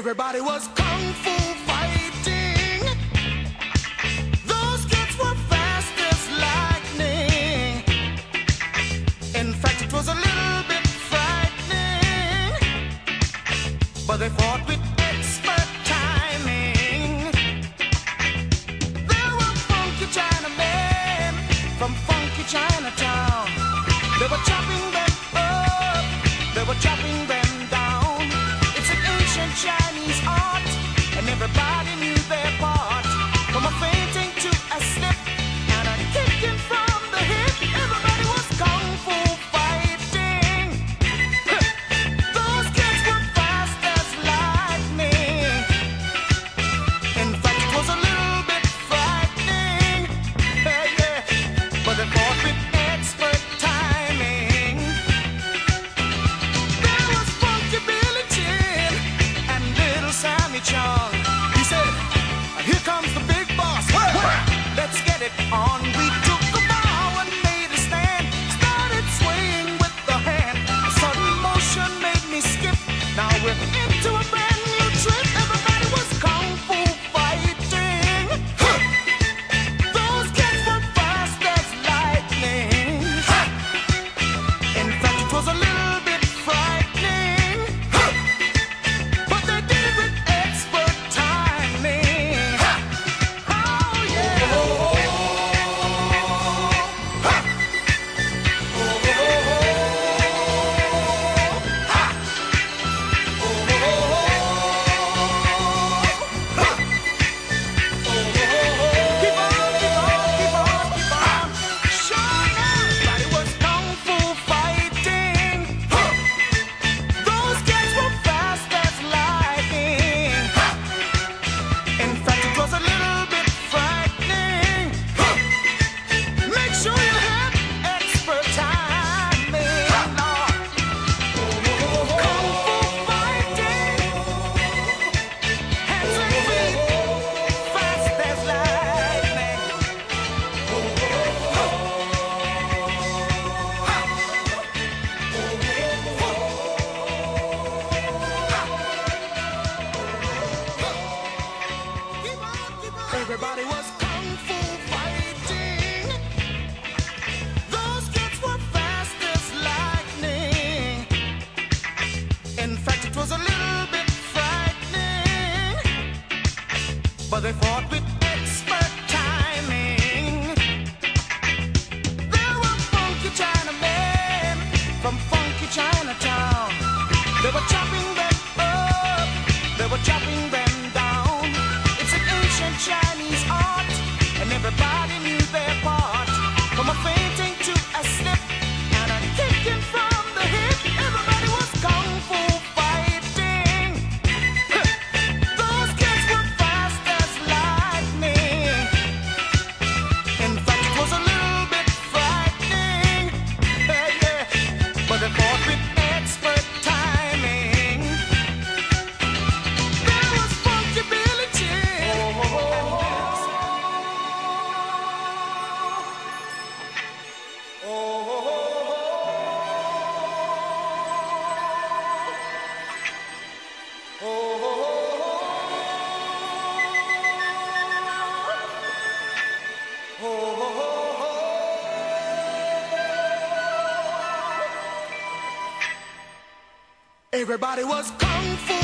Everybody was kung fu chopping them down. It's an ancient Chinese art, and everybody. everybody was Everybody was kung fu.